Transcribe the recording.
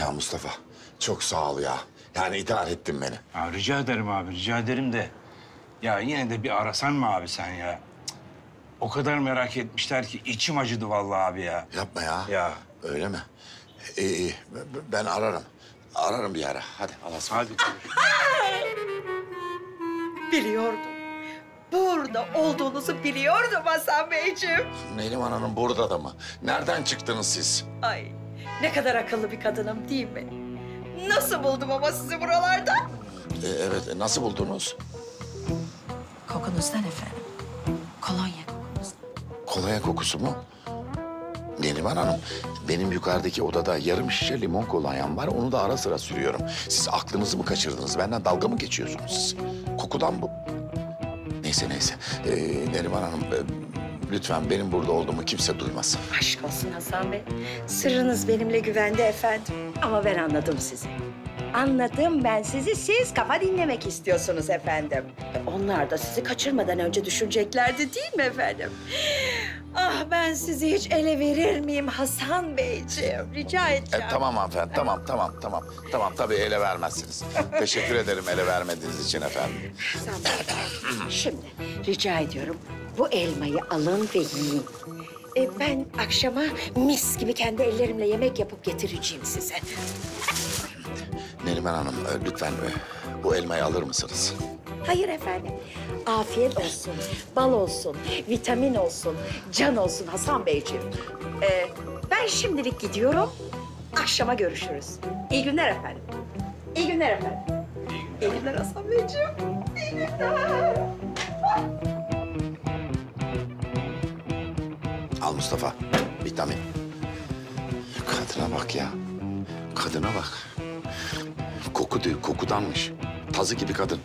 Ya Mustafa çok sağ ol ya. Yani idare ettin beni. Ya rica ederim abi, rica ederim de. Ya yine de bir arasan mı abi sen ya? Cık. O kadar merak etmişler ki içim acıdı vallahi abi ya. Yapma ya. Ya. Öyle mi? İyi iyi. B- Ben ararım. Ararım bir ara. Hadi Allah'a Hadi. Biliyordum. Burada olduğunuzu biliyordum Hasan Beyciğim. Neriman Hanım burada da mı? Nereden çıktınız siz? Ay ne kadar akıllı bir kadınım değil mi? Nasıl buldum ama sizi buralarda? Ee, evet, e, nasıl buldunuz? Kokunuzdan efendim. Kolonya kokunuzdan. Kolonya kokusu mu? Neriman Hanım, benim yukarıdaki odada yarım şişe limon kolonyam var. Onu da ara sıra sürüyorum. Siz aklınızı mı kaçırdınız? Benden dalga mı geçiyorsunuz siz? Kokudan bu. Neyse neyse. Ee, Neriman Hanım, e, lütfen benim burada olduğumu kimse duymasın. Aşk olsun Hasan Bey. Sırrınız benimle güvende efendim. Ama ben anladım sizi. Anladım ben sizi. Siz kafa dinlemek istiyorsunuz efendim. E, Onlar da sizi kaçırmadan önce düşüneceklerdi değil mi efendim? Ah ben sizi hiç ele verir miyim Hasan Beyciğim? Rica E, edeceğim. tamam hanımefendi, tamam, tamam, tamam. Tamam, tabii ele vermezsiniz. Teşekkür ederim ele vermediğiniz için efendim. Hasan Bey, şimdi rica ediyorum bu elmayı alın ve yiyin. E, ben akşama mis gibi kendi ellerimle yemek yapıp getireceğim size. Neriman Hanım, e, lütfen e, bu elmayı alır mısınız? Hayır efendim. Afiyet olsun, bal olsun, vitamin olsun, can olsun Hasan Beyciğim. Ee, ben şimdilik gidiyorum. Akşama görüşürüz. İyi günler efendim. İyi günler efendim. İyi günler Hasan Beyciğim. İyi günler. Al Mustafa, vitamin. Kadına bak ya. Kadına bak. Koku diyor, kokudanmış. Tazı gibi kadın.